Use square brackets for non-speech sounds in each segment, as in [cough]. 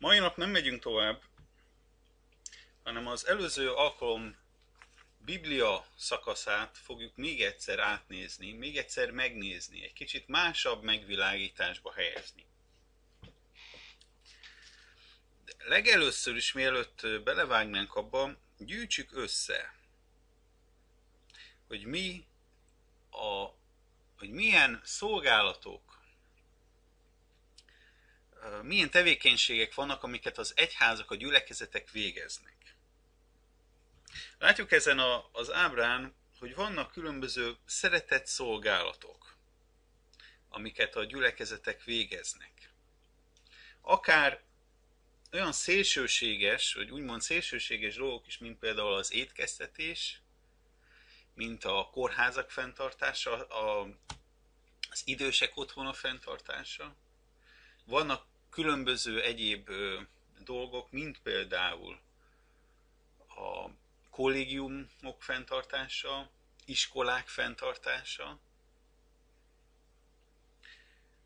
Mai nap nem megyünk tovább, hanem az előző alkalom Biblia szakaszát fogjuk még egyszer átnézni, még egyszer megnézni, egy kicsit másabb megvilágításba helyezni. De legelőször is, mielőtt belevágnánk abba, gyűjtsük össze, hogy mi a, hogy milyen szolgálatok, milyen tevékenységek vannak, amiket az egyházak, a gyülekezetek végeznek. Látjuk ezen a, az ábrán, hogy vannak különböző szeretett szolgálatok, amiket a gyülekezetek végeznek. Akár olyan szélsőséges, vagy úgymond szélsőséges dolgok is, mint például az étkeztetés, mint a kórházak fenntartása, a, az idősek otthona fenntartása. Vannak különböző egyéb dolgok, mint például a kollégiumok fenntartása, iskolák fenntartása.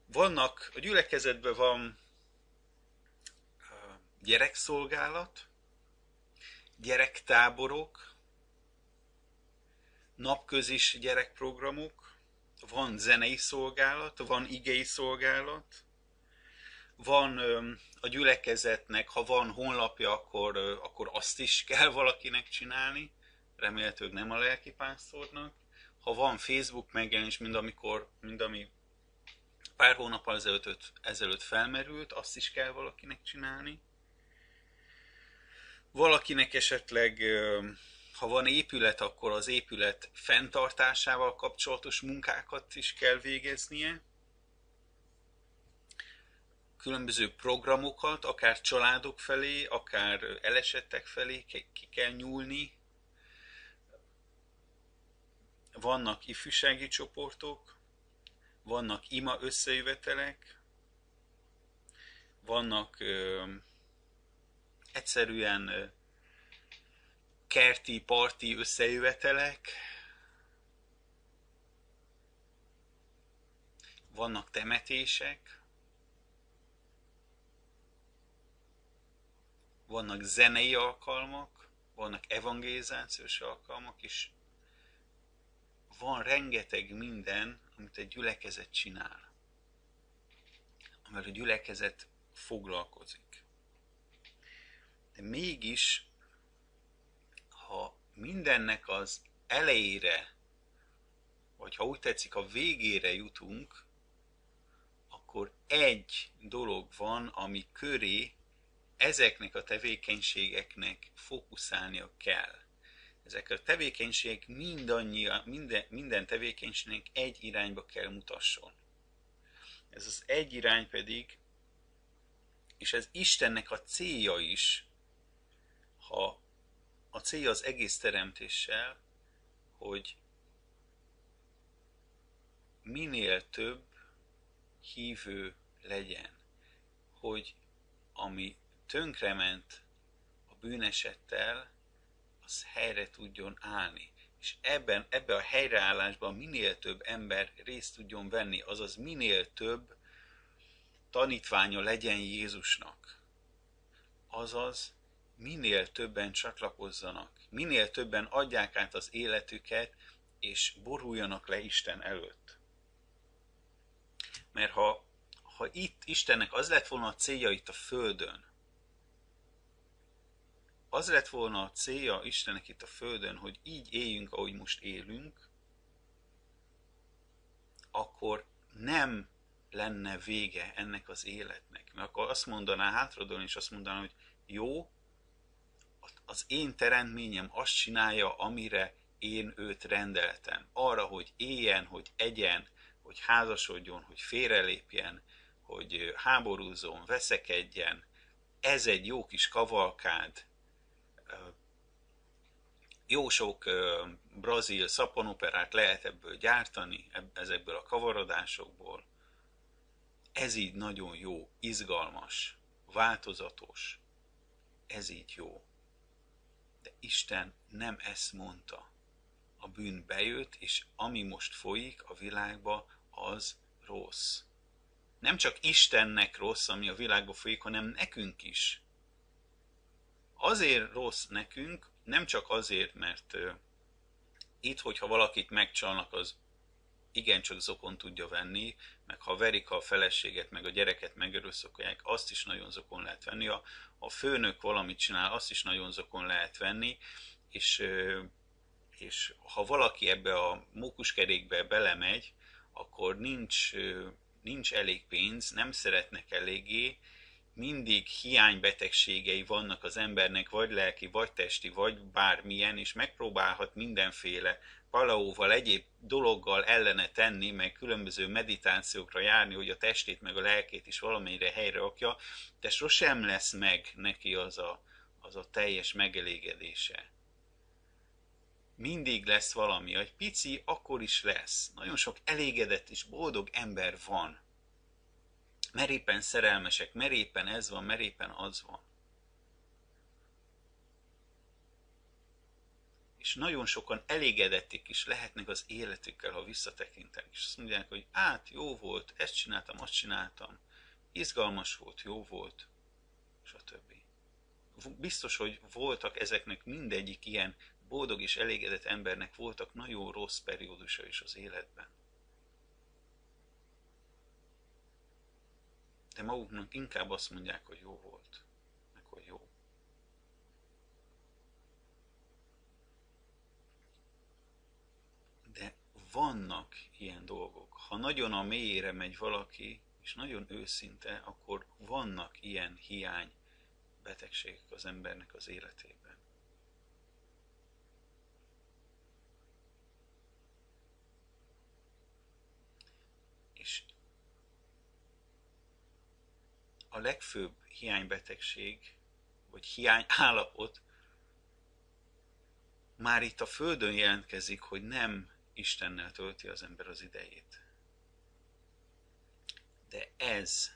Vannak, a gyülekezetben van gyerekszolgálat, gyerektáborok, napközis gyerekprogramok, van zenei szolgálat, van igei szolgálat, van a gyülekezetnek, ha van honlapja, akkor, akkor azt is [laughs] kell valakinek csinálni, remélhetőleg nem a lelkipásztornak. Ha van Facebook megjelenés, mind, amikor, mind ami pár hónappal ezelőtt, ezelőtt felmerült, azt is kell valakinek csinálni. Valakinek esetleg, ha van épület, akkor az épület fenntartásával kapcsolatos munkákat is kell végeznie különböző programokat, akár családok felé, akár elesettek felé ki kell nyúlni. Vannak ifjúsági csoportok, vannak ima összejövetelek, vannak ö, egyszerűen ö, kerti, parti összejövetelek, vannak temetések, vannak zenei alkalmak, vannak evangelizációs alkalmak, és van rengeteg minden, amit egy gyülekezet csinál, amivel a gyülekezet foglalkozik. De mégis, ha mindennek az elejére, vagy ha úgy tetszik, a végére jutunk, akkor egy dolog van, ami köré ezeknek a tevékenységeknek fókuszálnia kell. Ezek a tevékenységek mindannyian, minden, minden tevékenységnek egy irányba kell mutasson. Ez az egy irány pedig, és ez Istennek a célja is, ha a célja az egész teremtéssel, hogy minél több hívő legyen, hogy ami tönkrement a bűnesettel, az helyre tudjon állni. És ebben, ebbe a helyreállásban minél több ember részt tudjon venni, azaz minél több tanítványa legyen Jézusnak. Azaz minél többen csatlakozzanak, minél többen adják át az életüket, és boruljanak le Isten előtt. Mert ha, ha itt Istennek az lett volna a célja itt a Földön, az lett volna a célja Istennek itt a Földön, hogy így éljünk, ahogy most élünk, akkor nem lenne vége ennek az életnek. Mert akkor azt mondaná hátradőlni, és azt mondaná, hogy jó, az én teremtményem azt csinálja, amire én őt rendeltem. Arra, hogy éljen, hogy egyen, hogy házasodjon, hogy félrelépjen, hogy háborúzzon, veszekedjen. Ez egy jó kis kavalkád, jó sok brazil szaponoperát lehet ebből gyártani, ezekből a kavarodásokból. Ez így nagyon jó, izgalmas, változatos. Ez így jó. De Isten nem ezt mondta. A bűn bejött, és ami most folyik a világba, az rossz. nem csak Istennek rossz, ami a világba folyik, hanem nekünk is. Azért rossz nekünk, nem csak azért, mert itt, hogyha valakit megcsalnak, az igencsak zokon tudja venni, meg ha verik a feleséget, meg a gyereket megerőszakolják, azt is nagyon zokon lehet venni. A, a főnök valamit csinál, azt is nagyon zokon lehet venni, és, és ha valaki ebbe a mókuskerékbe belemegy, akkor nincs, nincs elég pénz, nem szeretnek eléggé, mindig hiánybetegségei vannak az embernek, vagy lelki, vagy testi, vagy bármilyen, és megpróbálhat mindenféle palaóval, egyéb dologgal ellene tenni, meg különböző meditációkra járni, hogy a testét meg a lelkét is valamennyire helyre rakja, de sosem lesz meg neki az a, az a teljes megelégedése. Mindig lesz valami, egy pici, akkor is lesz. Nagyon sok elégedett és boldog ember van. Mert éppen szerelmesek, mert éppen ez van, mert éppen az van. és nagyon sokan elégedették is lehetnek az életükkel, ha visszatekintenek, és azt mondják, hogy át, jó volt, ezt csináltam, azt csináltam, izgalmas volt, jó volt, stb. Biztos, hogy voltak ezeknek mindegyik ilyen boldog és elégedett embernek voltak nagyon rossz periódusa is az életben. De maguknak inkább azt mondják, hogy jó volt. vannak ilyen dolgok. Ha nagyon a mélyére megy valaki, és nagyon őszinte, akkor vannak ilyen hiány betegségek az embernek az életében. És a legfőbb hiánybetegség, vagy hiány állapot már itt a Földön jelentkezik, hogy nem Istennel tölti az ember az idejét. De ez,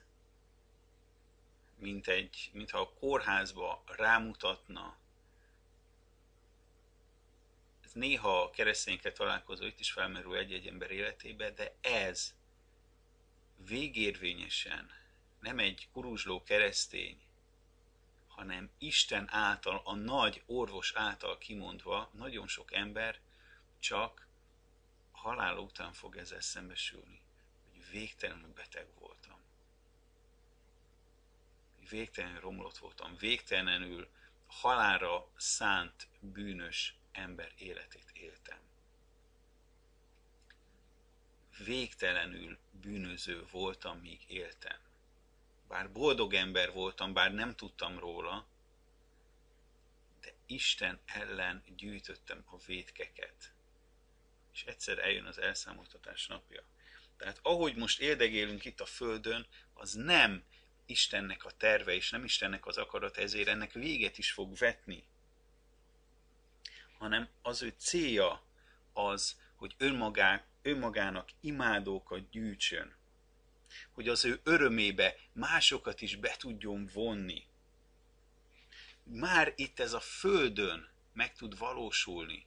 mint egy, mintha a kórházba rámutatna, ez néha a keresztényeket találkozó itt is felmerül egy-egy ember életébe, de ez végérvényesen nem egy kuruzsló keresztény, hanem Isten által, a nagy orvos által kimondva nagyon sok ember csak halál után fog ezzel szembesülni, hogy végtelenül beteg voltam. Végtelenül romlott voltam, végtelenül halára szánt bűnös ember életét éltem. Végtelenül bűnöző voltam, míg éltem. Bár boldog ember voltam, bár nem tudtam róla, de Isten ellen gyűjtöttem a védkeket és egyszer eljön az elszámoltatás napja. Tehát ahogy most éldegélünk itt a Földön, az nem Istennek a terve, és nem Istennek az akarat, ezért ennek véget is fog vetni. Hanem az ő célja az, hogy önmagá, önmagának imádókat gyűjtsön. Hogy az ő örömébe másokat is be tudjon vonni. Már itt ez a Földön meg tud valósulni,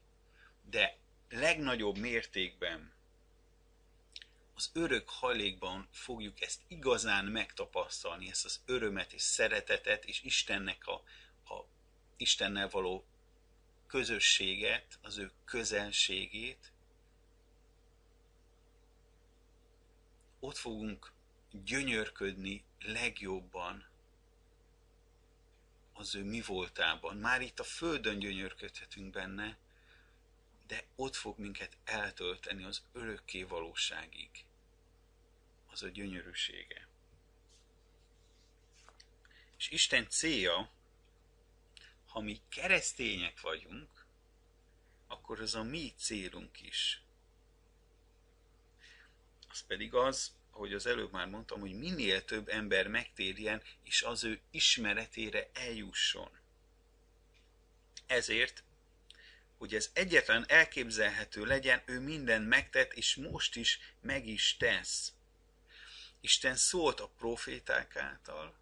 de legnagyobb mértékben az örök hajlékban fogjuk ezt igazán megtapasztalni, ezt az örömet és szeretetet, és Istennek a, a Istennel való közösséget, az ő közelségét. Ott fogunk gyönyörködni legjobban az ő mi voltában. Már itt a Földön gyönyörködhetünk benne, de ott fog minket eltölteni az örökké valóságig. Az a gyönyörűsége. És Isten célja, ha mi keresztények vagyunk, akkor az a mi célunk is. Az pedig az, ahogy az előbb már mondtam, hogy minél több ember megtérjen, és az ő ismeretére eljusson. Ezért hogy ez egyetlen elképzelhető legyen, ő minden megtett, és most is meg is tesz. Isten szólt a proféták által,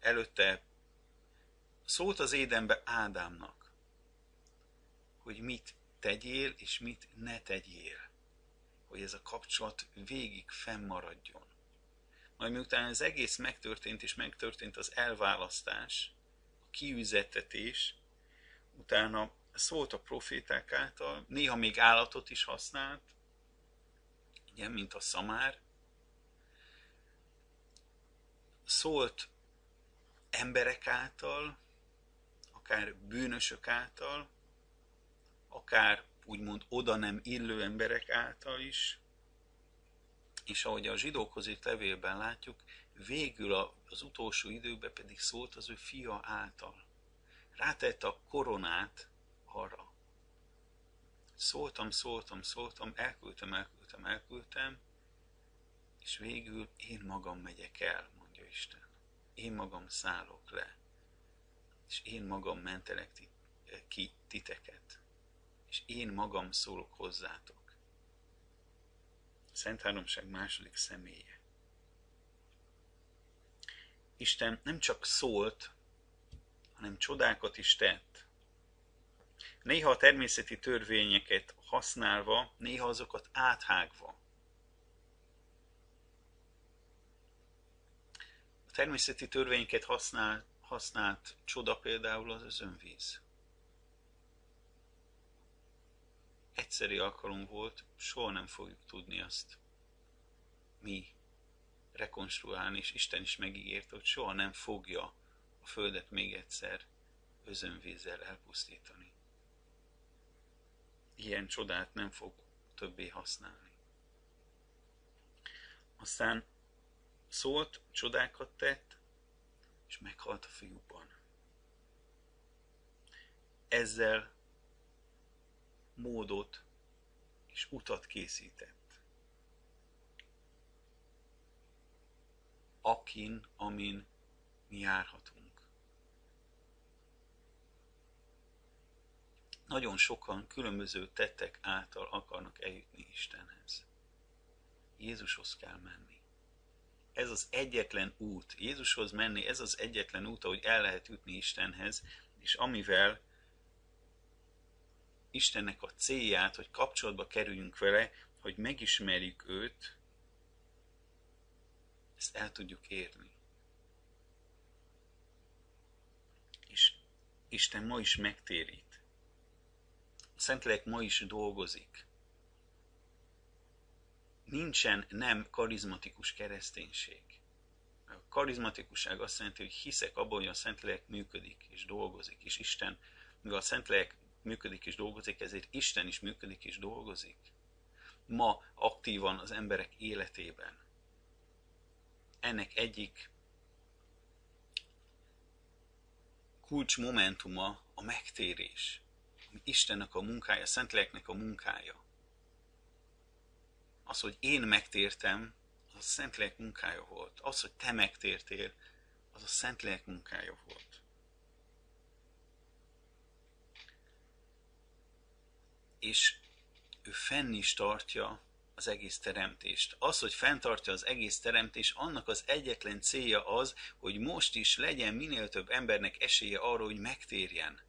előtte szólt az édenbe Ádámnak, hogy mit tegyél, és mit ne tegyél, hogy ez a kapcsolat végig fennmaradjon. majd miután az egész megtörtént, és megtörtént az elválasztás, a kiüzetetés, utána szólt a proféták által, néha még állatot is használt, ugye, mint a szamár, szólt emberek által, akár bűnösök által, akár úgymond oda nem illő emberek által is, és ahogy a zsidókhoz írt levélben látjuk, végül az utolsó időkben pedig szólt az ő fia által. Rátette a koronát arra. Szóltam, szóltam, szóltam, elküldtem, elküldtem, elküldtem, és végül én magam megyek el, mondja Isten. Én magam szállok le, és én magam mentelek ki titeket, és én magam szólok hozzátok. Szent Háromság második személye. Isten nem csak szólt, hanem csodákat is tett. Néha a természeti törvényeket használva, néha azokat áthágva. A természeti törvényeket használ, használt csoda például az özönvíz. Egyszeri alkalom volt, soha nem fogjuk tudni azt mi rekonstruálni, és Isten is megígérte, hogy soha nem fogja a Földet még egyszer özönvízzel elpusztítani. Ilyen csodát nem fog többé használni. Aztán szólt, csodákat tett, és meghalt a fiúban. Ezzel módot és utat készített. Akin, amin mi járhatunk. Nagyon sokan különböző tettek által akarnak eljutni Istenhez. Jézushoz kell menni. Ez az egyetlen út. Jézushoz menni, ez az egyetlen út, ahogy el lehet jutni Istenhez, és amivel Istennek a célját, hogy kapcsolatba kerüljünk vele, hogy megismerjük őt, ezt el tudjuk érni. És Isten ma is megtérít. A Szentlélek ma is dolgozik. Nincsen nem karizmatikus kereszténység. A karizmatikusság azt jelenti, hogy hiszek abban, hogy a Szentlélek működik és dolgozik, és Isten, mivel a Szentlélek működik és dolgozik, ezért Isten is működik és dolgozik. Ma aktívan az emberek életében. Ennek egyik kulcs momentuma a megtérés. Ami Istennek a munkája, Szentléleknek a munkája. Az, hogy én megtértem, az a Szentlélek munkája volt. Az, hogy te megtértél, az a Szentlélek munkája volt. És ő fenn is tartja az egész teremtést. Az, hogy fenntartja az egész teremtés, annak az egyetlen célja az, hogy most is legyen minél több embernek esélye arra, hogy megtérjen.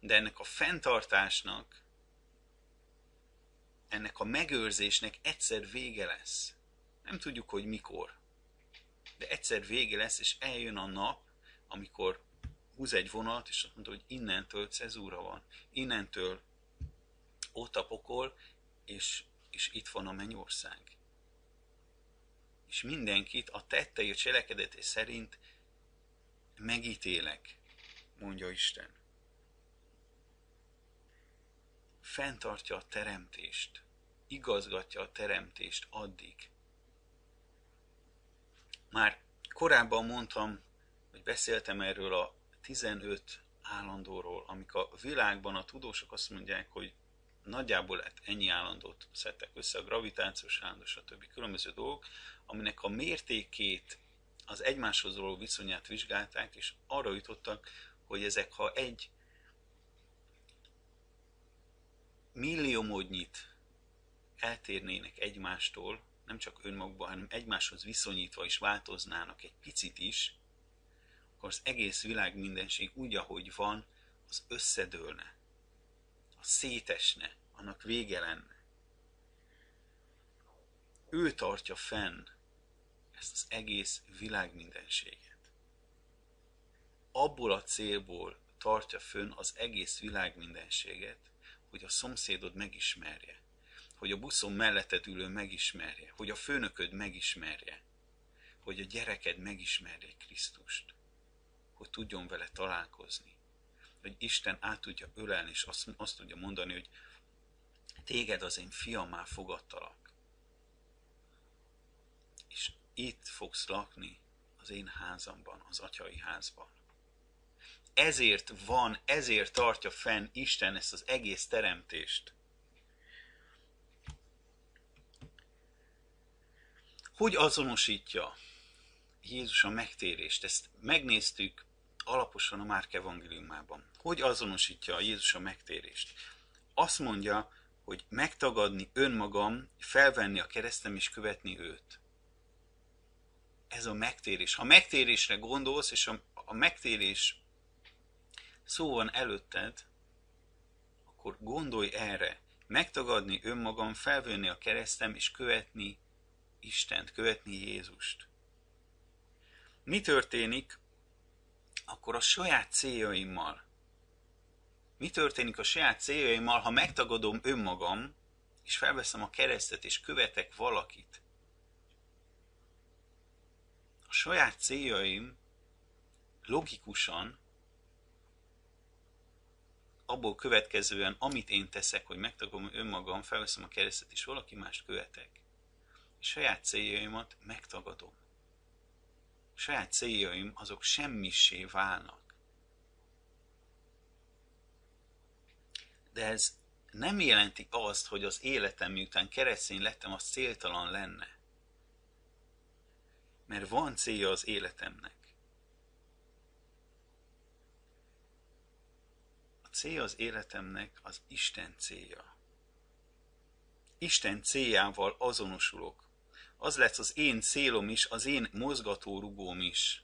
De ennek a fenntartásnak, ennek a megőrzésnek egyszer vége lesz. Nem tudjuk, hogy mikor. De egyszer vége lesz, és eljön a nap, amikor húz egy vonat, és azt mondja, hogy innentől cezúra van. Innentől ott a pokol, és, és itt van a mennyország. És mindenkit a tettei, a cselekedete szerint megítélek, mondja Isten. Fentartja a teremtést, igazgatja a teremtést addig. Már korábban mondtam, hogy beszéltem erről a 15 állandóról, amik a világban a tudósok azt mondják, hogy nagyjából hát ennyi állandót szedtek össze, a gravitációs állandó, stb. különböző dolgok, aminek a mértékét, az egymáshoz való viszonyát vizsgálták, és arra jutottak, hogy ezek ha egy milliómodnyit eltérnének egymástól, nem csak önmagukban, hanem egymáshoz viszonyítva is változnának egy picit is, akkor az egész világ mindenség úgy, ahogy van, az összedőlne ha szétesne, annak vége lenne. Ő tartja fenn ezt az egész világ mindenséget. Abból a célból tartja fönn az egész világ mindenséget, hogy a szomszédod megismerje, hogy a buszon melletted ülő megismerje, hogy a főnököd megismerje, hogy a gyereked megismerje Krisztust, hogy tudjon vele találkozni, hogy Isten át tudja ölelni, és azt, azt tudja mondani, hogy téged az én fiammá fogadtalak. És itt fogsz lakni az én házamban, az atyai házban. Ezért van, ezért tartja fenn Isten ezt az egész teremtést. Hogy azonosítja Jézus a megtérést? Ezt megnéztük alaposan a Márk evangéliumában. Hogy azonosítja Jézus a megtérést? Azt mondja, hogy megtagadni önmagam, felvenni a keresztem és követni őt. Ez a megtérés. Ha megtérésre gondolsz, és a, a megtérés szó van előtted, akkor gondolj erre. Megtagadni önmagam, felvenni a keresztem és követni Istent, követni Jézust. Mi történik akkor a saját céljaimmal? Mi történik a saját céljaimmal, ha megtagadom önmagam, és felveszem a keresztet, és követek valakit? A saját céljaim logikusan, abból következően, amit én teszek, hogy megtagadom önmagam, felveszem a keresztet, és valaki mást követek. És saját céljaimat megtagadom. Saját céljaim azok semmisé válnak. de ez nem jelenti azt, hogy az életem, miután keresztény lettem, az céltalan lenne. Mert van célja az életemnek. A célja az életemnek az Isten célja. Isten céljával azonosulok. Az lesz az én célom is, az én mozgatórugóm is.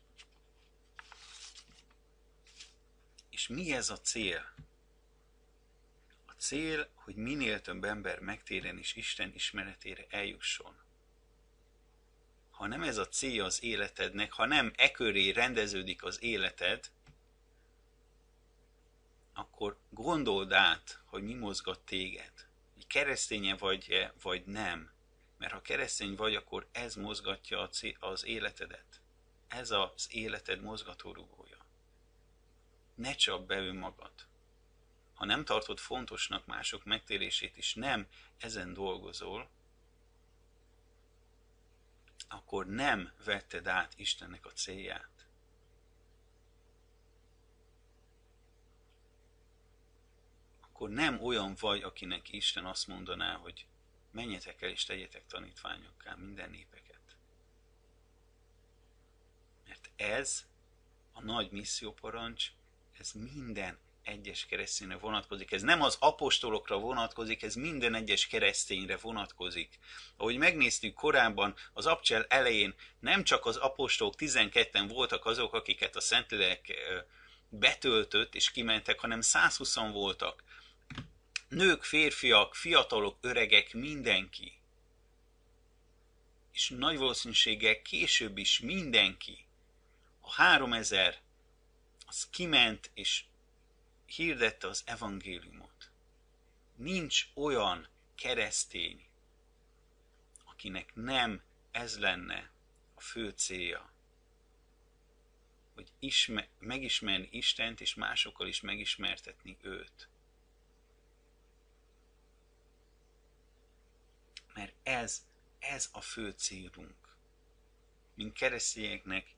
És mi ez a cél? cél, hogy minél több ember megtérjen és Isten ismeretére eljusson. Ha nem ez a célja az életednek, ha nem e köré rendeződik az életed, akkor gondold át, hogy mi mozgat téged. Hogy kereszténye vagy-e, vagy nem. Mert ha keresztény vagy, akkor ez mozgatja az életedet. Ez az életed mozgatórugója. Ne csap be önmagad ha nem tartod fontosnak mások megtérését, és nem ezen dolgozol, akkor nem vetted át Istennek a célját. Akkor nem olyan vagy, akinek Isten azt mondaná, hogy menjetek el és tegyetek tanítványokká minden népeket. Mert ez a nagy misszióparancs, ez minden egyes keresztényre vonatkozik. Ez nem az apostolokra vonatkozik, ez minden egyes keresztényre vonatkozik. Ahogy megnéztük korábban, az abcsel elején nem csak az apostolok 12-en voltak azok, akiket a Szentlélek betöltött és kimentek, hanem 120 voltak. Nők, férfiak, fiatalok, öregek, mindenki. És nagy valószínűséggel később is mindenki. A 3000 az kiment és hirdette az evangéliumot. Nincs olyan keresztény, akinek nem ez lenne a fő célja, hogy isme- megismerni Istent, és másokkal is megismertetni őt. Mert ez, ez a fő célunk. Mint keresztényeknek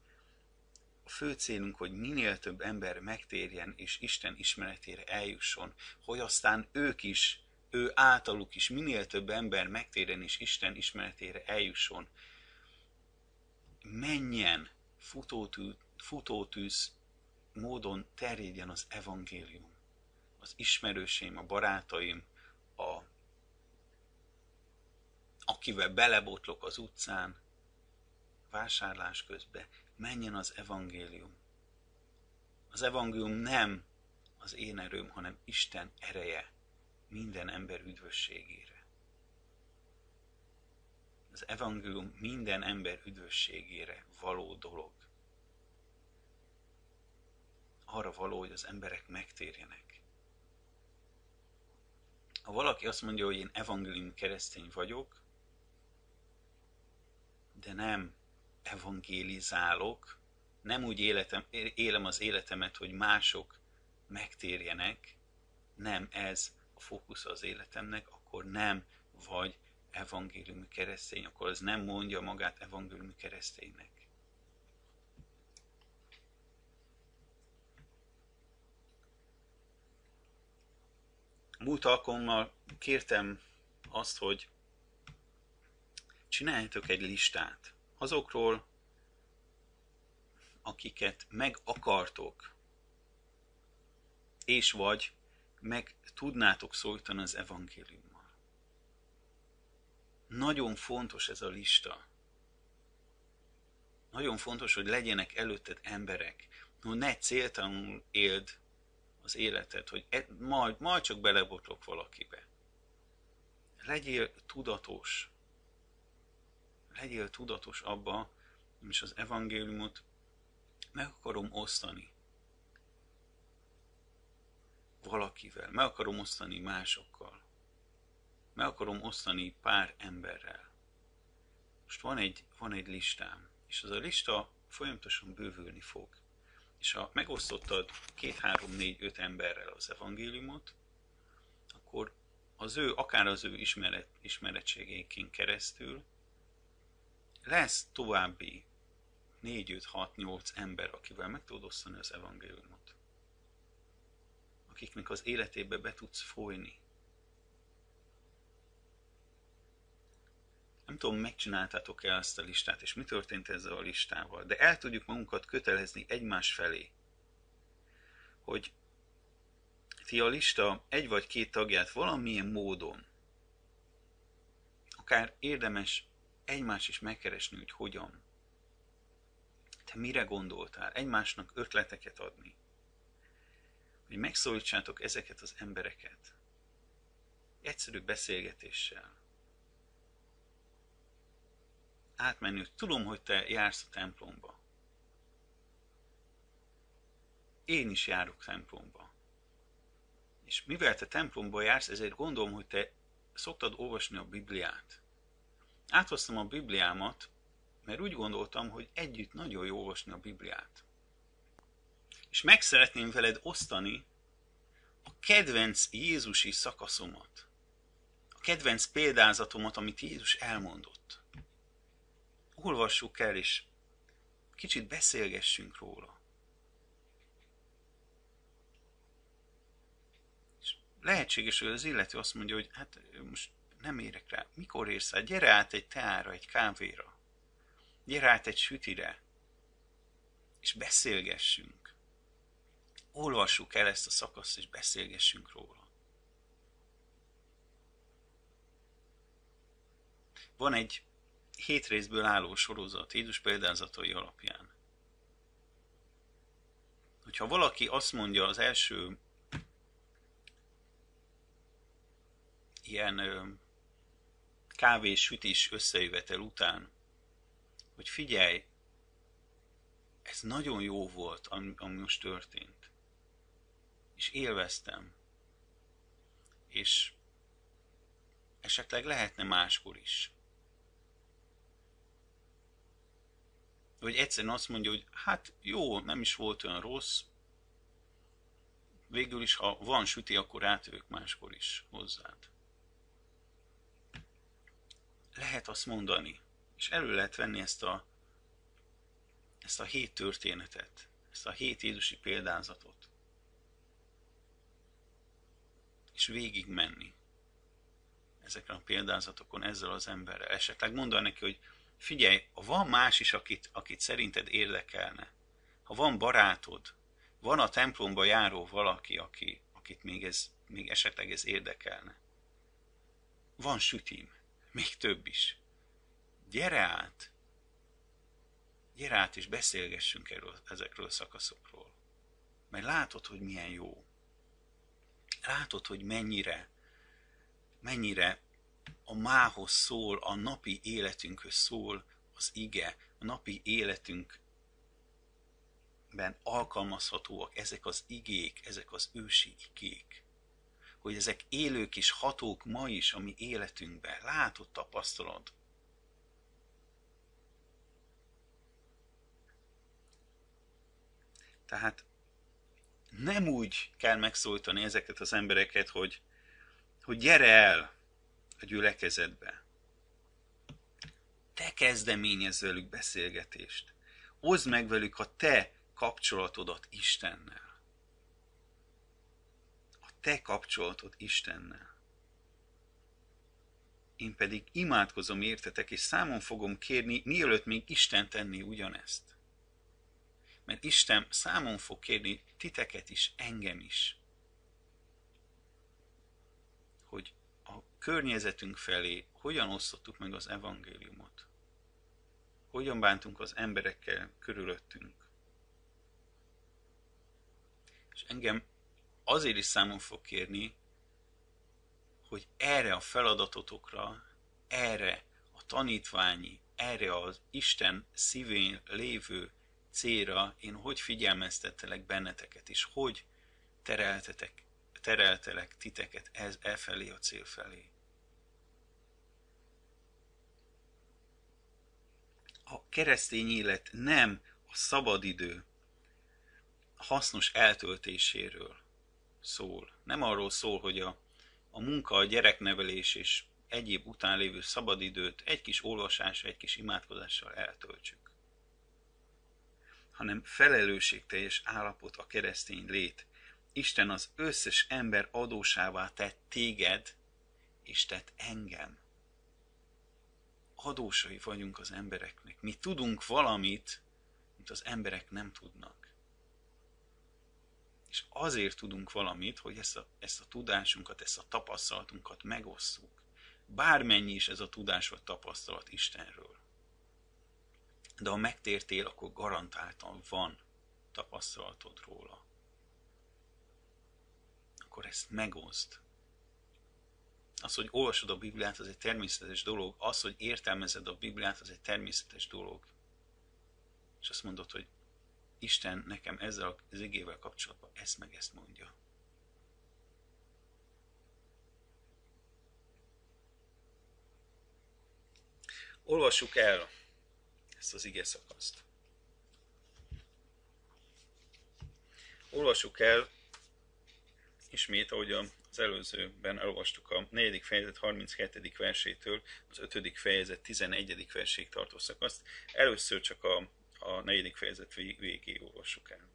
fő célunk, hogy minél több ember megtérjen és Isten ismeretére eljusson, hogy aztán ők is, ő általuk is minél több ember megtérjen és Isten ismeretére eljusson. Menjen futótű, futótűz módon terjedjen az evangélium. Az ismerőseim, a barátaim, a, akivel belebotlok az utcán, vásárlás közben, menjen az evangélium. Az evangélium nem az én erőm, hanem Isten ereje minden ember üdvösségére. Az evangélium minden ember üdvösségére való dolog. Arra való, hogy az emberek megtérjenek. Ha valaki azt mondja, hogy én evangélium keresztény vagyok, de nem evangélizálok, nem úgy életem, élem az életemet, hogy mások megtérjenek, nem ez a fókusz az életemnek, akkor nem vagy evangéliumi keresztény, akkor az nem mondja magát evangéliumi kereszténynek. Múlt alkalommal kértem azt, hogy csináljátok egy listát azokról, akiket meg akartok, és vagy meg tudnátok szólítani az evangéliummal. Nagyon fontos ez a lista. Nagyon fontos, hogy legyenek előtted emberek, hogy ne céltalanul éld az életet, hogy e, majd, majd csak belebotlok valakibe. Legyél tudatos. Legyél tudatos abba, és az evangéliumot meg akarom osztani valakivel, meg akarom osztani másokkal, meg akarom osztani pár emberrel. Most van egy, van egy listám, és az a lista folyamatosan bővülni fog. És ha megosztottad két, három, négy, öt emberrel az evangéliumot, akkor az ő, akár az ő ismeret, ismeretségénk keresztül lesz további 4, 5, 6, 8 ember, akivel meg tudod osztani az evangéliumot. Akiknek az életébe be tudsz folyni. Nem tudom, megcsináltátok el ezt a listát, és mi történt ezzel a listával, de el tudjuk magunkat kötelezni egymás felé, hogy ti a lista egy vagy két tagját valamilyen módon, akár érdemes egymás is megkeresni, hogy hogyan, te mire gondoltál, egymásnak ötleteket adni, hogy megszólítsátok ezeket az embereket egyszerű beszélgetéssel. Átmenni, hogy tudom, hogy te jársz a templomba. Én is járok templomba. És mivel te templomba jársz, ezért gondolom, hogy te szoktad olvasni a Bibliát. Áthoztam a Bibliámat, mert úgy gondoltam, hogy együtt nagyon jó olvasni a Bibliát. És meg szeretném veled osztani a kedvenc Jézusi szakaszomat. A kedvenc példázatomat, amit Jézus elmondott. Olvassuk el, és kicsit beszélgessünk róla. És lehetséges, hogy az illető azt mondja, hogy hát most nem érek rá. Mikor érsz rá? Gyere át egy teára, egy kávéra. Gyere át egy sütire, és beszélgessünk. Olvassuk el ezt a szakaszt, és beszélgessünk róla. Van egy hét részből álló sorozat Jézus példázatai alapján. Hogyha valaki azt mondja az első ilyen kávés sütés összejövetel után, hogy figyelj, ez nagyon jó volt, ami, ami most történt. És élveztem. És esetleg lehetne máskor is. Vagy egyszerűen azt mondja, hogy hát jó, nem is volt olyan rossz, végül is, ha van süti, akkor átjövök máskor is hozzád. Lehet azt mondani, és elő lehet venni ezt a, ezt a hét történetet, ezt a hét Jézusi példázatot, és végig menni ezeken a példázatokon ezzel az emberrel. Esetleg mondani neki, hogy figyelj, ha van más is, akit, akit szerinted érdekelne, ha van barátod, van a templomba járó valaki, aki, akit még, ez, még esetleg ez érdekelne. Van sütim, még több is gyere át, gyere át és beszélgessünk erről, ezekről a szakaszokról. Mert látod, hogy milyen jó. Látod, hogy mennyire, mennyire a mához szól, a napi életünkhöz szól az ige, a napi életünkben alkalmazhatóak ezek az igék, ezek az ősi igék. Hogy ezek élők és hatók ma is a mi életünkben. Látod, tapasztalod. Tehát nem úgy kell megszólítani ezeket az embereket, hogy, hogy gyere el a gyülekezetbe. Te kezdeményezz velük beszélgetést. Hozd meg velük a te kapcsolatodat Istennel. Te kapcsolatod Istennel. Én pedig imádkozom értetek, és számon fogom kérni, mielőtt még Isten tenni ugyanezt. Mert Isten számon fog kérni titeket is, engem is. Hogy a környezetünk felé hogyan osztottuk meg az evangéliumot. Hogyan bántunk az emberekkel körülöttünk. És engem azért is számon fog kérni, hogy erre a feladatotokra, erre a tanítványi, erre az Isten szívén lévő célra én hogy figyelmeztettelek benneteket, és hogy tereltetek, tereltelek titeket ez, e felé a cél felé. A keresztény élet nem a szabadidő hasznos eltöltéséről szól. Nem arról szól, hogy a, a munka, a gyereknevelés és egyéb után lévő szabadidőt egy kis olvasás, egy kis imádkozással eltöltsük hanem felelősségteljes állapot a keresztény lét. Isten az összes ember adósává tett téged, és tett engem. Adósai vagyunk az embereknek. Mi tudunk valamit, mint az emberek nem tudnak. És azért tudunk valamit, hogy ezt a, ezt a tudásunkat, ezt a tapasztalatunkat megosszuk. Bármennyi is ez a tudás vagy tapasztalat Istenről de ha megtértél, akkor garantáltan van tapasztalatod róla. Akkor ezt megoszd. Az, hogy olvasod a Bibliát, az egy természetes dolog. Az, hogy értelmezed a Bibliát, az egy természetes dolog. És azt mondod, hogy Isten nekem ezzel az igével kapcsolatban ezt meg ezt mondja. Olvassuk el ezt az ige szakaszt. Olvassuk el ismét, ahogy az előzőben elolvastuk a 4. fejezet 32. versétől az 5. fejezet 11. verséig tartó szakaszt. Először csak a, a 4. fejezet végéig olvassuk el.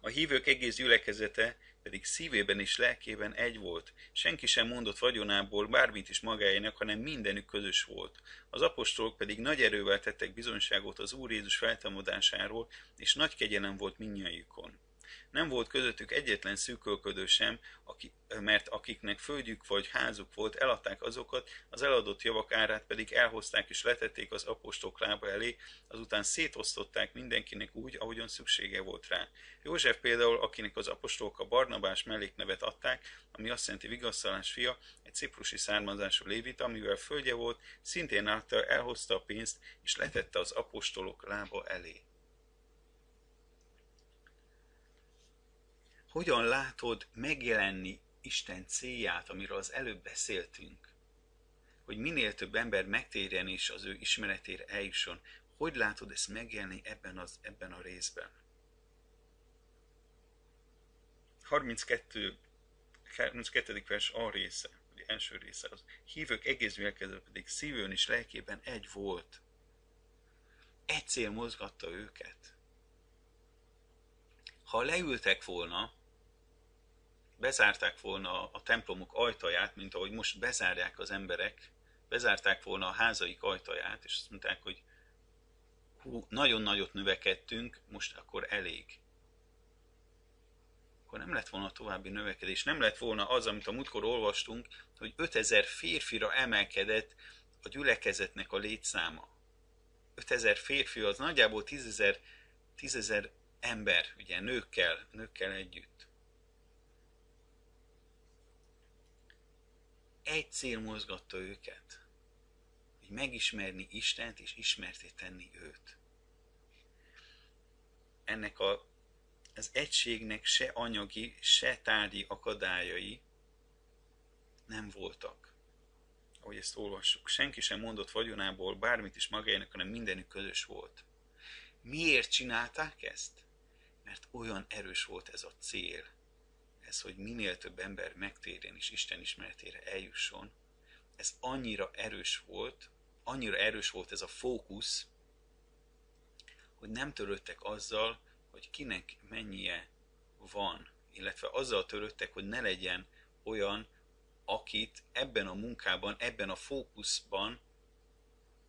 A hívők egész gyülekezete pedig szívében és lelkében egy volt. Senki sem mondott vagyonából bármit is magáénak, hanem mindenük közös volt. Az apostolok pedig nagy erővel tettek bizonyságot az Úr Jézus feltámadásáról, és nagy kegyelem volt minnyájukon. Nem volt közöttük egyetlen szűkölködő sem, aki, mert akiknek földjük vagy házuk volt, eladták azokat, az eladott javak árát pedig elhozták és letették az apostok lába elé, azután szétosztották mindenkinek úgy, ahogyan szüksége volt rá. József például, akinek az apostolok a Barnabás melléknevet adták, ami azt jelenti vigasztalás fia, egy ciprusi származású lévit, amivel földje volt, szintén által elhozta a pénzt, és letette az apostolok lába elé. Hogyan látod megjelenni Isten célját, amiről az előbb beszéltünk? Hogy minél több ember megtérjen és az ő ismeretére eljusson. Hogy látod ezt megjelenni ebben, az, ebben a részben? 32. 32. vers A része, vagy első része, az hívők egész világkező pedig szívőn és lelkében egy volt. Egy cél mozgatta őket. Ha leültek volna, bezárták volna a templomok ajtaját, mint ahogy most bezárják az emberek, bezárták volna a házaik ajtaját, és azt mondták, hogy hú, nagyon nagyot növekedtünk, most akkor elég. Akkor nem lett volna további növekedés, nem lett volna az, amit a múltkor olvastunk, hogy 5000 férfira emelkedett a gyülekezetnek a létszáma. 5000 férfi az nagyjából 10.000 10 ember, ugye nőkkel, nőkkel együtt. Egy cél mozgatta őket, hogy megismerni Istent és ismerté tenni őt. Ennek a, az egységnek se anyagi, se tárgyi akadályai nem voltak. Ahogy ezt olvassuk, senki sem mondott vagyonából bármit is magának, hanem mindenük közös volt. Miért csinálták ezt? Mert olyan erős volt ez a cél, ez, hogy minél több ember megtérjen és Isten ismeretére eljusson, ez annyira erős volt, annyira erős volt ez a fókusz, hogy nem törődtek azzal, hogy kinek mennyie van, illetve azzal törődtek, hogy ne legyen olyan, akit ebben a munkában, ebben a fókuszban,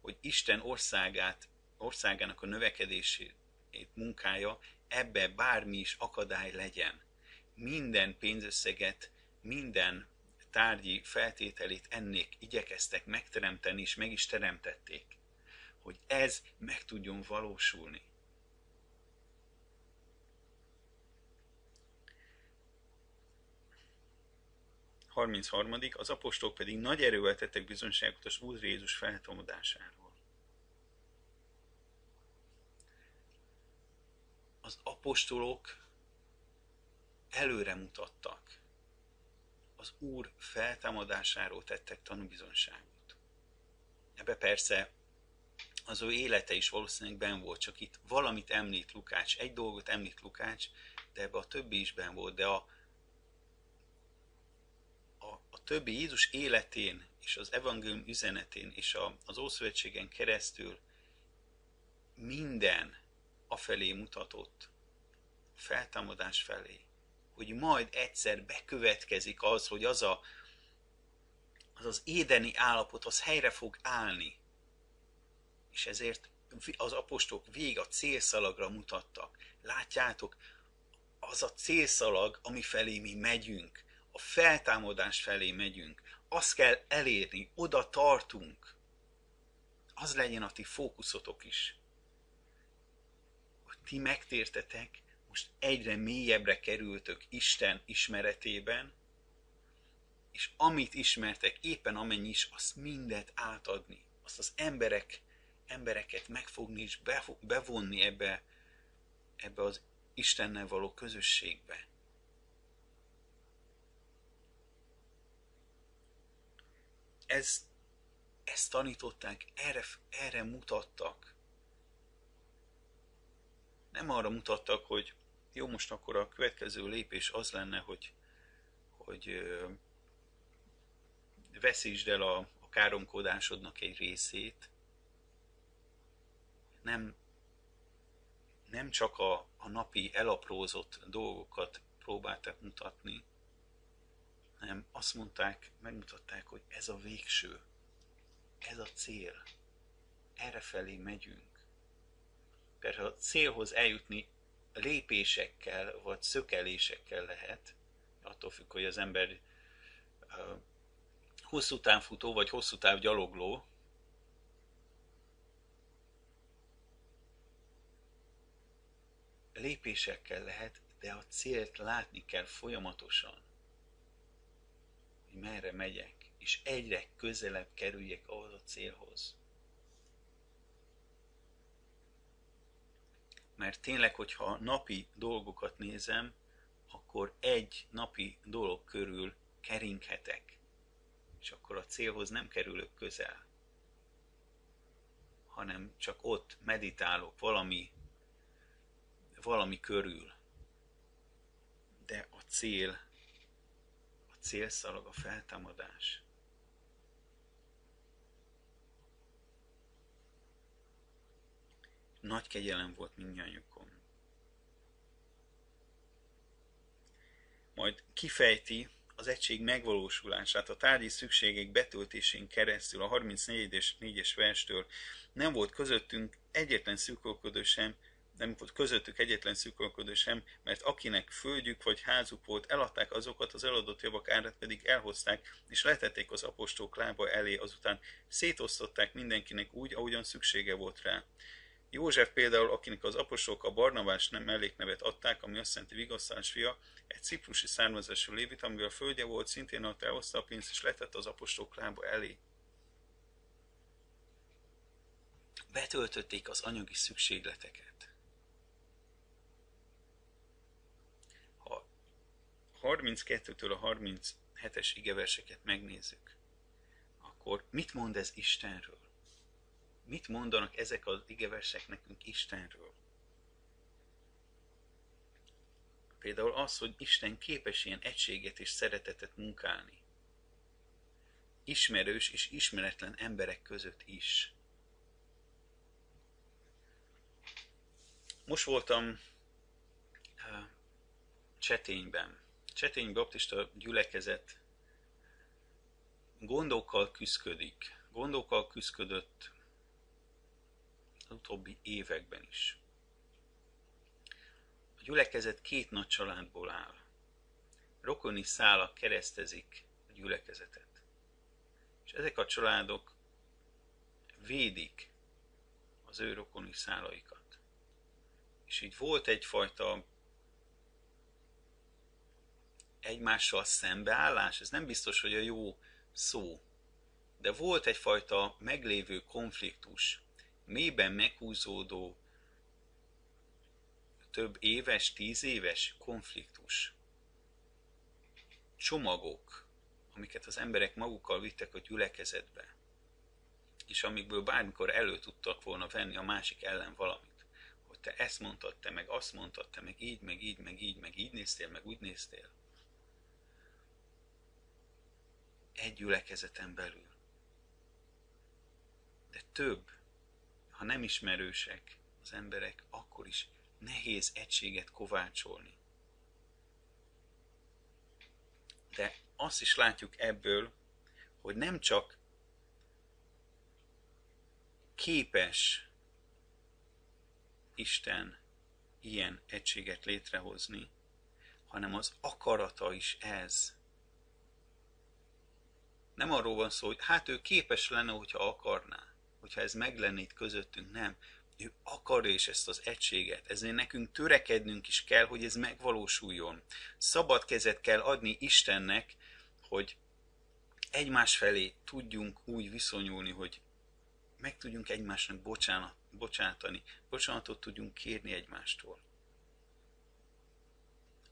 hogy Isten országát, országának a növekedését munkája, ebbe bármi is akadály legyen minden pénzösszeget, minden tárgyi feltételét ennék igyekeztek megteremteni, és meg is teremtették, hogy ez meg tudjon valósulni. harmadik, az apostolok pedig nagy erővel tettek bizonyságot az Úr Jézus feltámadásáról. Az apostolok előre mutattak. Az Úr feltámadásáról tettek tanúbizonságot. Ebbe persze az ő élete is valószínűleg ben volt, csak itt valamit említ Lukács, egy dolgot említ Lukács, de ebbe a többi is ben volt, de a, a, a többi Jézus életén és az evangélium üzenetén és a, az Ószövetségen keresztül minden afelé mutatott, feltámadás felé hogy majd egyszer bekövetkezik az, hogy az a, az, az édeni állapot, az helyre fog állni. És ezért az apostok vég a célszalagra mutattak. Látjátok, az a célszalag, ami felé mi megyünk, a feltámadás felé megyünk. Azt kell elérni, oda tartunk. Az legyen a ti fókuszotok is. Hogy ti megtértetek, most egyre mélyebbre kerültök Isten ismeretében, és amit ismertek, éppen amennyi is, azt mindet átadni, azt az emberek, embereket megfogni és bevonni ebbe, ebbe az Istennel való közösségbe. Ez, ezt tanították, erre, erre mutattak. Nem arra mutattak, hogy jó, most akkor a következő lépés az lenne, hogy, hogy veszítsd el a, a káromkodásodnak egy részét. Nem, nem csak a, a napi elaprózott dolgokat próbáltak mutatni, hanem azt mondták, megmutatták, hogy ez a végső, ez a cél, erre felé megyünk. Mert a célhoz eljutni lépésekkel vagy szökelésekkel lehet, attól függ, hogy az ember hosszú távfutó vagy hosszú táv gyalogló, lépésekkel lehet, de a célt látni kell folyamatosan, hogy merre megyek, és egyre közelebb kerüljek ahhoz a célhoz. Mert tényleg, hogyha napi dolgokat nézem, akkor egy napi dolog körül keringhetek, és akkor a célhoz nem kerülök közel, hanem csak ott meditálok valami, valami körül. De a cél, a célszalag a feltámadás. Nagy kegyelem volt mindnyájukon. Majd kifejti az egység megvalósulását a tárgyi szükségek betöltésén keresztül a 34 és 4-es verstől. Nem volt közöttünk egyetlen szűkölködő sem, nem volt közöttük egyetlen szűkölködő sem, mert akinek földjük vagy házuk volt, eladták azokat, az eladott javak árat pedig elhozták, és letették az apostók lába elé, azután szétosztották mindenkinek úgy, ahogyan szüksége volt rá József például, akinek az apostolok a Barnabás nem melléknevet adták, ami azt jelenti vigasztalás fia, egy ciprusi származású lévit, amivel a földje volt, szintén ott elhozta a pénzt, és letette az apostolok lába elé. Betöltötték az anyagi szükségleteket. Ha 32-től a 37-es igeverseket megnézzük, akkor mit mond ez Istenről? Mit mondanak ezek az igeversek nekünk Istenről? Például az, hogy Isten képes ilyen egységet és szeretetet munkálni. Ismerős és ismeretlen emberek között is. Most voltam Csetényben. Csetény Baptista gyülekezet gondokkal küzdik. Gondokkal küzdött utóbbi években is. A gyülekezet két nagy családból áll. Rokoni szálak keresztezik a gyülekezetet. És ezek a családok védik az ő rokoni szálaikat. És így volt egyfajta egymással szembeállás, ez nem biztos, hogy a jó szó, de volt egyfajta meglévő konfliktus, mélyben meghúzódó, több éves, tíz éves konfliktus. Csomagok, amiket az emberek magukkal vittek a gyülekezetbe, és amikből bármikor elő tudtak volna venni a másik ellen valamit. Hogy te ezt mondtad, te meg azt mondtad, te meg így, meg így, meg így, meg így néztél, meg úgy néztél. Egy gyülekezeten belül. De több, ha nem ismerősek az emberek, akkor is nehéz egységet kovácsolni. De azt is látjuk ebből, hogy nem csak képes Isten ilyen egységet létrehozni, hanem az akarata is ez. Nem arról van szó, hogy hát ő képes lenne, hogyha akarná hogyha ez meg lenne itt közöttünk, nem. Ő akarja is ezt az egységet, ezért nekünk törekednünk is kell, hogy ez megvalósuljon. Szabad kezet kell adni Istennek, hogy egymás felé tudjunk úgy viszonyulni, hogy meg tudjunk egymásnak bocsánat, bocsátani, bocsánatot tudjunk kérni egymástól.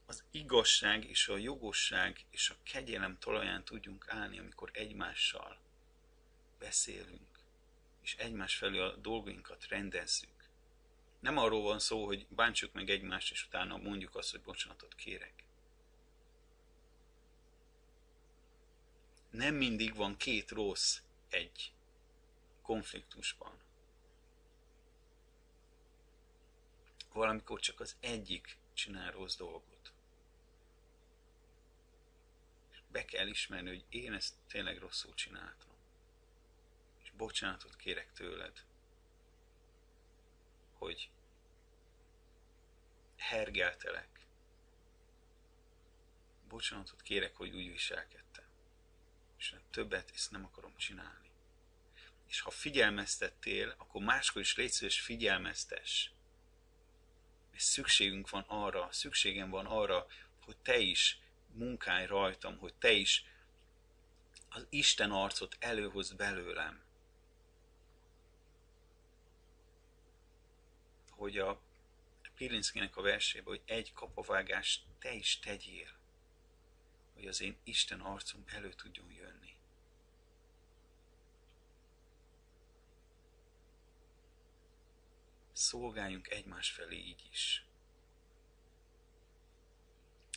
Az igazság és a jogosság és a kegyelem talaján tudjunk állni, amikor egymással beszélünk és egymás felé a dolgainkat rendezzük. Nem arról van szó, hogy bántsuk meg egymást, és utána mondjuk azt, hogy bocsánatot kérek. Nem mindig van két rossz egy konfliktusban. Valamikor csak az egyik csinál rossz dolgot. Be kell ismerni, hogy én ezt tényleg rosszul csináltam bocsánatot kérek tőled, hogy hergeltelek. Bocsánatot kérek, hogy úgy viselkedtem. És többet ezt nem akarom csinálni. És ha figyelmeztettél, akkor máskor is légy szíves figyelmeztes. És szükségünk van arra, szükségem van arra, hogy te is munkálj rajtam, hogy te is az Isten arcot előhozd belőlem. Hogy a Pilinszkinek a versében, hogy egy kapavágást te is tegyél, hogy az én Isten arcom elő tudjon jönni. Szolgáljunk egymás felé így is.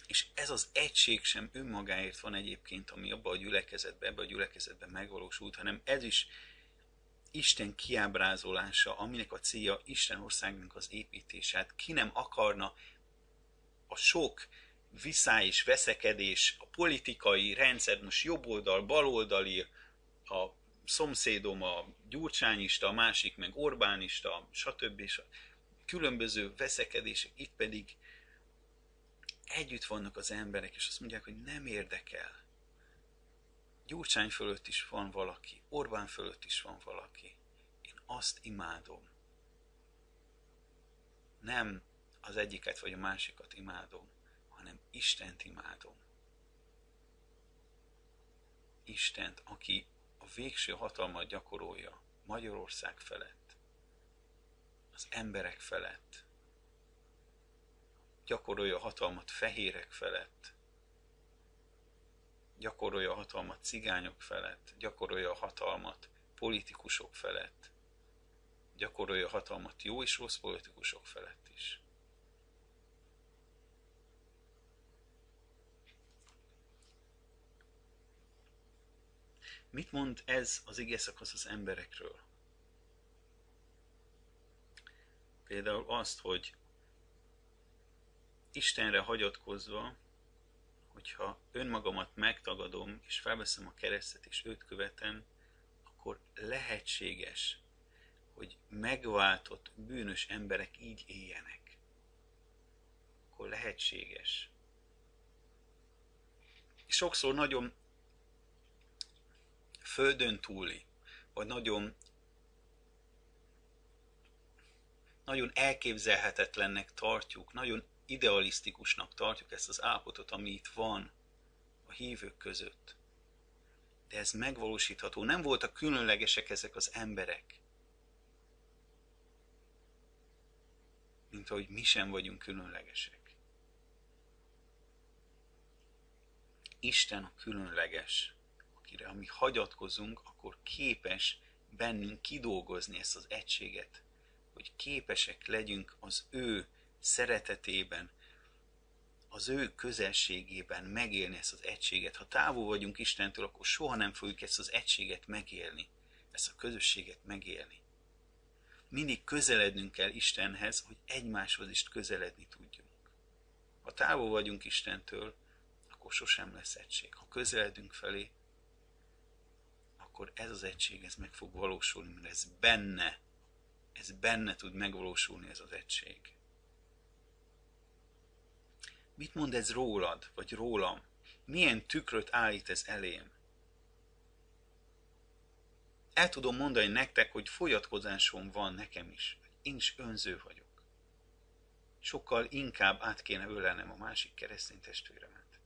És ez az egység sem önmagáért van egyébként, ami abban a gyülekezetben, ebbe a gyülekezetben megvalósult, hanem ez is Isten kiábrázolása, aminek a célja Isten országnak az építése. Hát ki nem akarna a sok viszály és veszekedés, a politikai rendszer, most jobboldal, baloldali, a szomszédom a gyurcsányista, a másik meg Orbánista, stb. És különböző veszekedések, itt pedig együtt vannak az emberek, és azt mondják, hogy nem érdekel. Gyurcsány fölött is van valaki, Orbán fölött is van valaki. Én azt imádom, nem az egyiket vagy a másikat imádom, hanem Istent imádom. Istent, aki a végső hatalmat gyakorolja Magyarország felett, az emberek felett, gyakorolja a hatalmat fehérek felett, gyakorolja a hatalmat cigányok felett, gyakorolja a hatalmat politikusok felett, gyakorolja a hatalmat jó és rossz politikusok felett is. Mit mond ez az ige szakasz az emberekről? Például azt, hogy Istenre hagyatkozva, hogyha önmagamat megtagadom, és felveszem a keresztet, és őt követem, akkor lehetséges, hogy megváltott, bűnös emberek így éljenek. Akkor lehetséges. Sokszor nagyon földön túli, vagy nagyon nagyon elképzelhetetlennek tartjuk, nagyon idealisztikusnak tartjuk ezt az állapotot, ami itt van a hívők között. De ez megvalósítható. Nem voltak különlegesek ezek az emberek. Mint ahogy mi sem vagyunk különlegesek. Isten a különleges, akire ha mi hagyatkozunk, akkor képes bennünk kidolgozni ezt az egységet, hogy képesek legyünk az ő szeretetében, az ő közelségében megélni ezt az egységet. Ha távol vagyunk Istentől, akkor soha nem fogjuk ezt az egységet megélni, ezt a közösséget megélni. Mindig közelednünk kell Istenhez, hogy egymáshoz is közeledni tudjunk. Ha távol vagyunk Istentől, akkor sosem lesz egység. Ha közeledünk felé, akkor ez az egység ez meg fog valósulni, mert ez benne, ez benne tud megvalósulni ez az egység. Mit mond ez rólad, vagy rólam? Milyen tükröt állít ez elém? El tudom mondani nektek, hogy folyatkozásom van nekem is. Én is önző vagyok. Sokkal inkább át kéne ölelnem a másik keresztény testvéremet.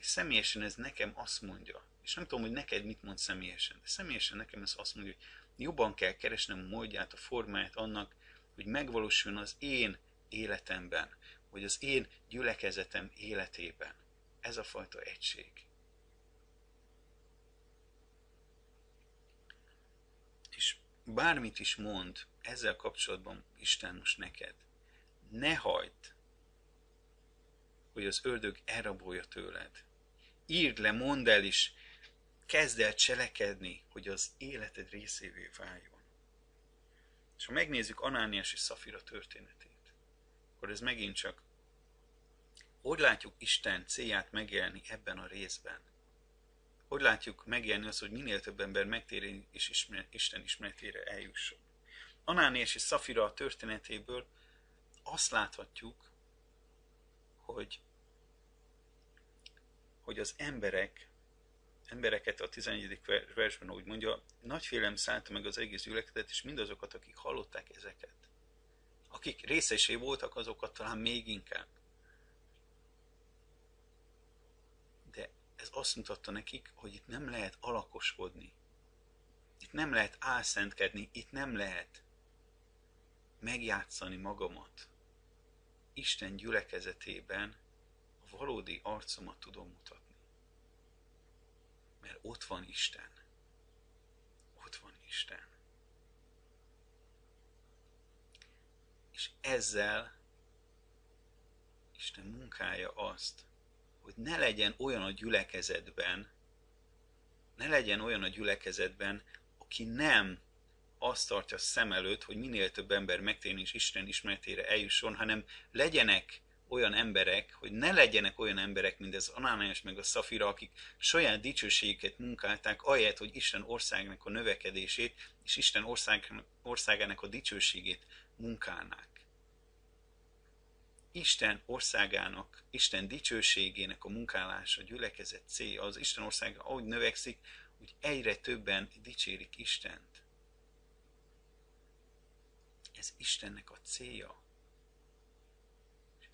És személyesen ez nekem azt mondja, és nem tudom, hogy neked mit mond személyesen, de személyesen nekem ez azt mondja, hogy jobban kell keresnem a módját, a formáját annak, hogy megvalósuljon az én életemben, vagy az én gyülekezetem életében. Ez a fajta egység. És bármit is mond ezzel kapcsolatban Isten most neked, ne hagyd, hogy az ördög elrabolja tőled. Írd le, mondd el is, kezd el cselekedni, hogy az életed részévé váljon. És ha megnézzük Anániás és Szafira történetét, akkor ez megint csak hogy látjuk Isten célját megélni ebben a részben? Hogy látjuk megélni azt, hogy minél több ember megtérjen és Isten ismeretére eljusson? Anániás és Szafira a történetéből azt láthatjuk, hogy, hogy az emberek embereket a 11. versben úgy mondja, nagy félem szállta meg az egész gyülekezet, és mindazokat, akik hallották ezeket. Akik részesé voltak, azokat talán még inkább. De ez azt mutatta nekik, hogy itt nem lehet alakoskodni. Itt nem lehet álszentkedni, itt nem lehet megjátszani magamat. Isten gyülekezetében a valódi arcomat tudom mutatni mert ott van Isten. Ott van Isten. És ezzel Isten munkája azt, hogy ne legyen olyan a gyülekezetben, ne legyen olyan a gyülekezetben, aki nem azt tartja szem előtt, hogy minél több ember megtérni és Isten ismeretére eljusson, hanem legyenek olyan emberek, hogy ne legyenek olyan emberek, mint az Anániás meg a Szafira, akik saját dicsőségüket munkálták, ahelyett, hogy Isten országának a növekedését és Isten országának, országának a dicsőségét munkálnák. Isten országának, Isten dicsőségének a munkálása, a gyülekezet célja, az Isten országa ahogy növekszik, úgy egyre többen dicsérik Istent. Ez Istennek a célja.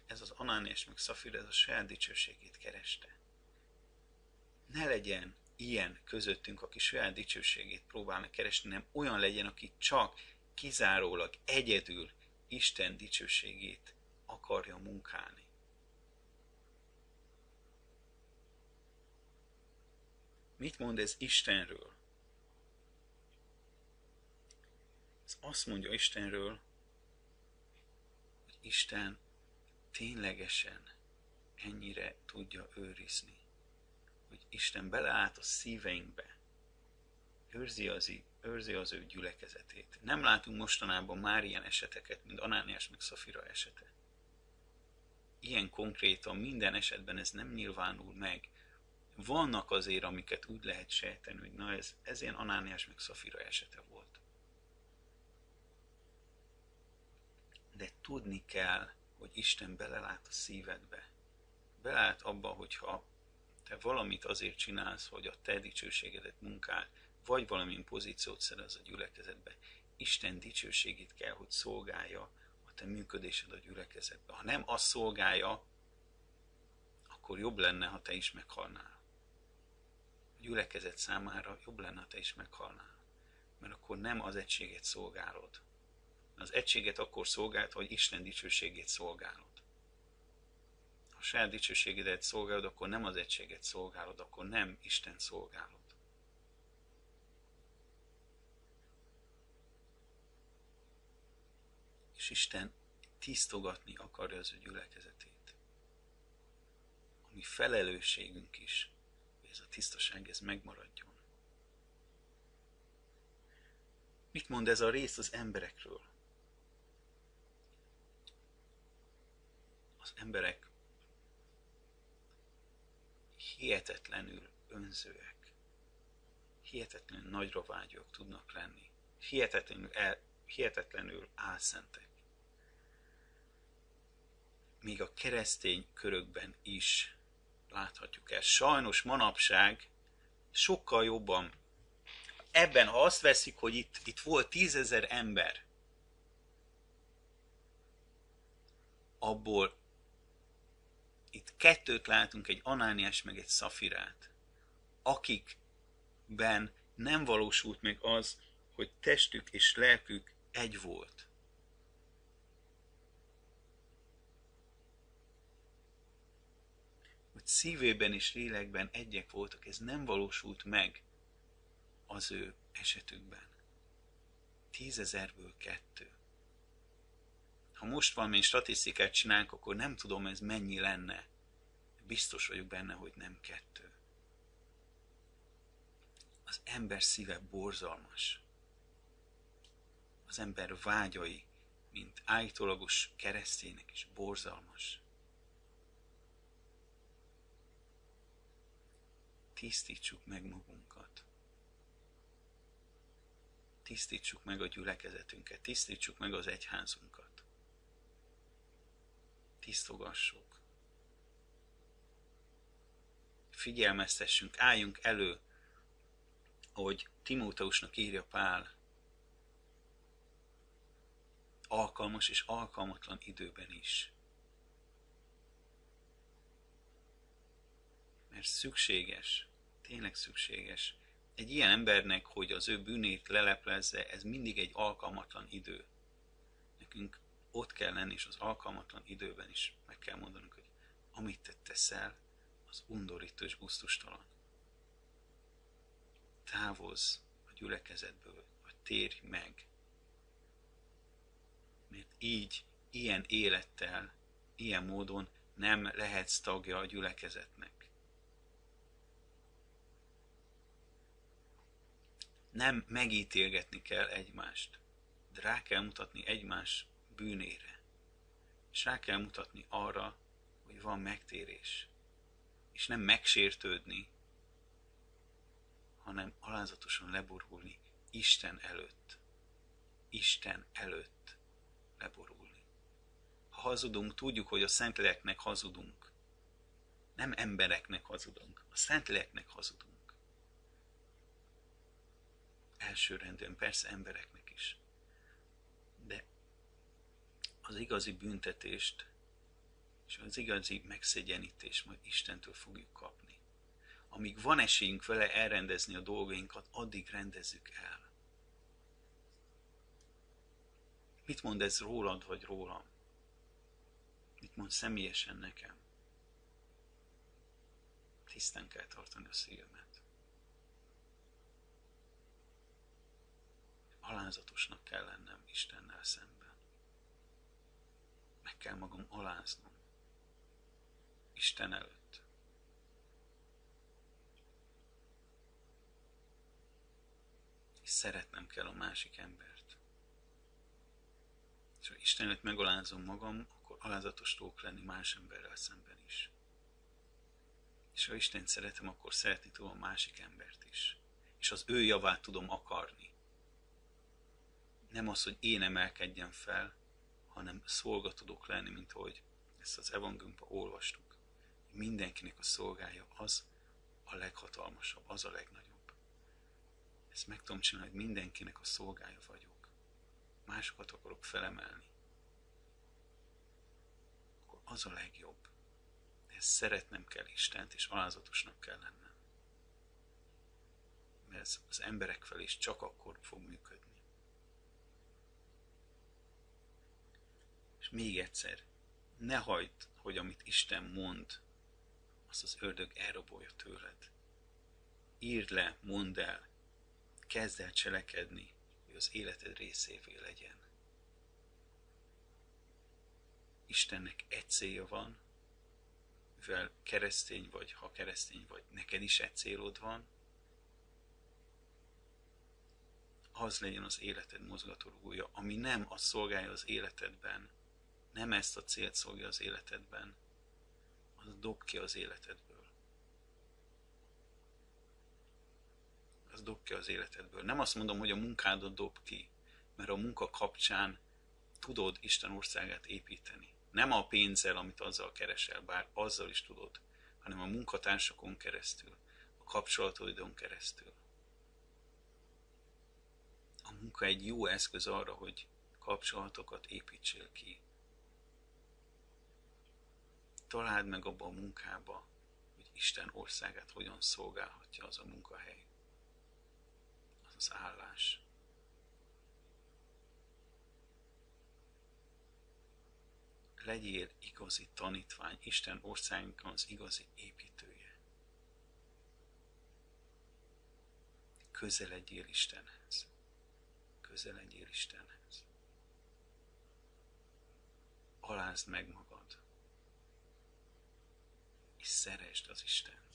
Ez az Anániás meg Szafir, ez a saját dicsőségét kereste. Ne legyen ilyen közöttünk, aki saját dicsőségét próbálna keresni, nem olyan legyen, aki csak kizárólag egyedül Isten dicsőségét akarja munkálni. Mit mond ez Istenről? Ez azt mondja Istenről, hogy Isten ténylegesen ennyire tudja őrizni. Hogy Isten beleállt a szíveinkbe, őrzi az, őrzi az ő gyülekezetét. Nem látunk mostanában már ilyen eseteket, mint Anániás meg Szafira esete. Ilyen konkrétan minden esetben ez nem nyilvánul meg, vannak azért, amiket úgy lehet sejteni, hogy na ez, ez ilyen Anániás meg Szafira esete volt. De tudni kell, hogy Isten belelát a szívedbe. Belát abba, hogyha te valamit azért csinálsz, hogy a te dicsőségedet munkál, vagy valamilyen pozíciót szerez a gyülekezetbe. Isten dicsőségét kell, hogy szolgálja a te működésed a gyülekezetbe. Ha nem azt szolgálja, akkor jobb lenne, ha te is meghalnál gyülekezet számára jobb lenne, ha te is meghalnál. Mert akkor nem az egységet szolgálod. Az egységet akkor szolgált, hogy Isten dicsőségét szolgálod. Ha saját dicsőségedet szolgálod, akkor nem az egységet szolgálod, akkor nem Isten szolgálod. És Isten tisztogatni akarja az ő gyülekezetét. Ami felelősségünk is, ez a tisztaság, ez megmaradjon. Mit mond ez a rész az emberekről? Az emberek hihetetlenül önzőek, hihetetlenül nagyra tudnak lenni, hihetetlenül, el, hihetetlenül álszentek. Még a keresztény körökben is láthatjuk ezt. Sajnos manapság sokkal jobban ebben, ha azt veszik, hogy itt, itt volt tízezer ember, abból itt kettőt látunk, egy Anániás meg egy Szafirát, akikben nem valósult meg az, hogy testük és lelkük egy volt. szívében és lélekben egyek voltak, ez nem valósult meg az ő esetükben. Tízezerből kettő. Ha most valami statisztikát csinálunk, akkor nem tudom ez mennyi lenne. Biztos vagyok benne, hogy nem kettő. Az ember szíve borzalmas. Az ember vágyai, mint állítólagos kereszténynek is borzalmas. tisztítsuk meg magunkat. Tisztítsuk meg a gyülekezetünket, tisztítsuk meg az egyházunkat. Tisztogassuk. Figyelmeztessünk, álljunk elő, hogy Timóteusnak írja Pál, alkalmas és alkalmatlan időben is. mert szükséges, tényleg szükséges. Egy ilyen embernek, hogy az ő bűnét leleplezze, ez mindig egy alkalmatlan idő. Nekünk ott kell lenni, és az alkalmatlan időben is meg kell mondanunk, hogy amit te teszel, az undorító és gusztustalan. Távozz a gyülekezetből, vagy térj meg. Mert így, ilyen élettel, ilyen módon nem lehetsz tagja a gyülekezetnek. nem megítélgetni kell egymást, de rá kell mutatni egymás bűnére. És rá kell mutatni arra, hogy van megtérés. És nem megsértődni, hanem alázatosan leborulni Isten előtt. Isten előtt leborulni. Ha hazudunk, tudjuk, hogy a Szentléleknek hazudunk. Nem embereknek hazudunk, a Szentléleknek hazudunk elsőrendűen persze embereknek is. De az igazi büntetést és az igazi megszegyenítést majd Istentől fogjuk kapni. Amíg van esélyünk vele elrendezni a dolgainkat, addig rendezzük el. Mit mond ez rólad vagy rólam? Mit mond személyesen nekem? Tisztán kell tartani a szívemet. Alázatosnak kell lennem Istennel szemben. Meg kell magam aláznom. Isten előtt. És szeretnem kell a másik embert. És ha Isten előtt megalázom magam, akkor alázatos tudok lenni más emberrel szemben is. És ha Isten szeretem, akkor szeretni tudom a másik embert is. És az ő javát tudom akarni. Nem az, hogy én emelkedjem fel, hanem szolga tudok lenni, mint ahogy ezt az evangéliumban olvastuk mindenkinek a szolgája az a leghatalmasabb, az a legnagyobb. Ezt meg tudom csinálni, hogy mindenkinek a szolgája vagyok. Másokat akarok felemelni. Akkor az a legjobb. Ezt szeretnem kell Istent, és alázatosnak kell lennem. Mert ez az emberek felé is csak akkor fog működni. És még egyszer, ne hagyd, hogy amit Isten mond, azt az ördög elrabolja tőled. Írd le, mondd el, kezd el cselekedni, hogy az életed részévé legyen. Istennek egy célja van, mivel keresztény vagy, ha keresztény vagy, neked is egy célod van, az legyen az életed mozgatórugója, ami nem azt szolgálja az életedben, nem ezt a célt szolgálja az életedben, az dob ki az életedből. Az dob ki az életedből. Nem azt mondom, hogy a munkádat dob ki, mert a munka kapcsán tudod Isten országát építeni. Nem a pénzzel, amit azzal keresel, bár azzal is tudod, hanem a munkatársakon keresztül, a kapcsolataidon keresztül. A munka egy jó eszköz arra, hogy kapcsolatokat építsél ki, találd meg abba a munkába, hogy Isten országát hogyan szolgálhatja az a munkahely, az az állás. Legyél igazi tanítvány, Isten országnak az igazi építője. Közeledjél Istenhez. Közeledjél Istenhez. Alázd meg magad és szeresd az Isten.